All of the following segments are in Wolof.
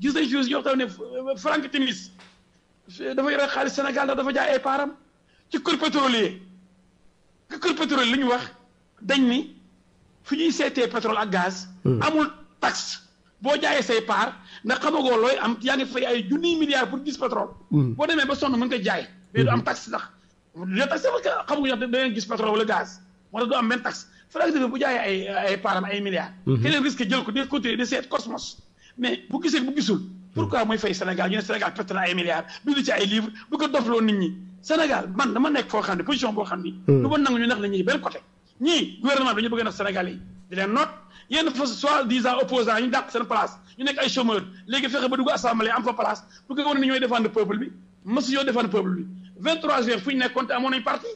gis nañ fi ñoo xam ne euh, Frank Timis dafa yore xaalis Sénégal ndax dafa jaay ay paaram ci kër pétrolier ci kër pétrolier li ñu wax dañ ni fi ñuy seetee pétrole ak gaz. Hmm. amul taxe boo jaayee say paar ndax xamagoo looy am yaa ngi fay ay junniy milliards pour gis pétrole. Hmm. boo demee ba sonn mën nga jaay. mais du am hmm. taxe ndax yéen tax sama kër xam nga da ngeen gis pétrole wala gaz moo tax du am benn taxe Franck Timis bu jaayee ay ay paaram ay milliards. Mhm. keneen risque jël ko di continuer di seet cosmos mais bu gisee bu gisul. pourquoi mooy fay Sénégal ñu ne Sénégal perte na ay milliards bind ci ay livres bu ko dofloo nit ñi Sénégal man dama nekk foo xam ne position boo xam ni. Mhm. du ma nangu ñu nax la ñuy benn côté. ñii gouvernement bi dañu bëgg a def Sénégal yi di leen noot yenn fa soit disant opposant ñu dàq seen place ñu nekk ay chômeur léegi fexe ba dugg assemblée am fa place bu ko wane ni ñooy défendre peuple bi mësu yoo défendre peuple bi 23 juin fu ñu nekkoon te amoon nañ parti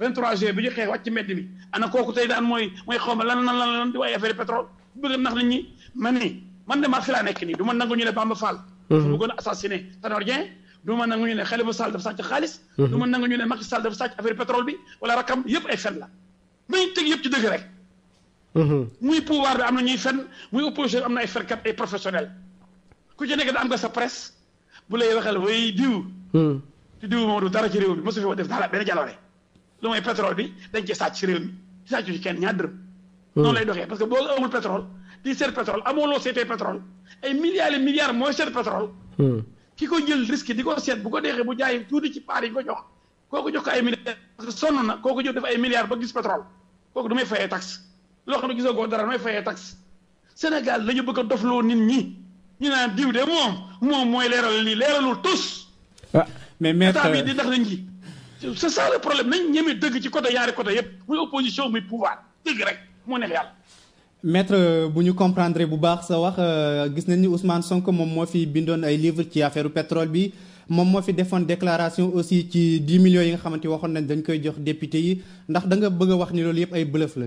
23 juin bi ñu xeex wàcc ci mbedd mi ana kooku tey daan mooy mooy xaw ma lan lan lan lan di waaye affaire pétrole bëgg nax nit ñi man ni man de maa fi laa nekk nii du ma nangu ñu ne Bamba Fall. su bëggoon assassiné Tanor Dieng du ma nangu ñu ne Khalifa Sall dafa sàcc xaalis. Mhm. du ma nangu ñu ne Macky Sall dafa sàcc affaire pétrole bi wala rakam yëpp ay fen la nañ teg yëpp ci dëgg rek. Mhm. muy pouvoir bi am na ñuy fen muy opposition bi am na ay fenkat ay professionnel ku ci nekk da am nga sa presse bu lay waxal way diw. Mhm. te diw moom du dara ci réew mi mosu fi def dara benn jaloore. lu mooy pétrole bi dañ ci sàcc si réew mi sàccu ci kenn ñaar dërëm hmm. noonu lay doxee parce que boo amul pétrole di seet pétrole amoo loo seetee pétrole ay milliards et milliards mooy seet pétrole hmm. ki ko jël risque di ko seet bu ko deexee bu jaay tuuti ci paar yi ko jox kooku jox ko ay milliards parce que sonn na kooku jox def ay milliards ba gis pétrole kooku du may fayee taxe loo xam ne gisoo ko dara du may fayee taxe Sénégal lañu bëgg a dofloo nit ñi ñu naan diw de moom moom mooy leeral lii leeralul tous. ah mais maître état bi di ndax nañ ji. c'est ça le problème nañ ñeme dëgg ci côté yaari côté yëpp muy opposition muy pouvoir dëgg rek moo neex yàlla. maître euh, bu ñu comprendre bu baax sa wax euh, gis nañ ni Ousmane Sonko moom moo fi bindoon ay livre ci affaire pétrole bi. moom moo fi defoon déclaration aussi ci 10 millions yi nga xamante waxoon nañ dañ koy jox député yi ndax da nga bëgg a wax ni loolu yëpp ay bluff la.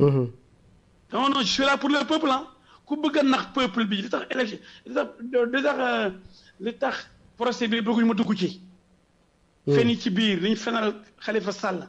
Mm-hmm. non non je suis là pour le peuple ah ku bëgg a nax peuple bi li tax élection li tax li tax euh, li tax procès bi bëgguñu ma dugg ci. Mm. fen yi ci biir li ñu fenal Khalifa Sall.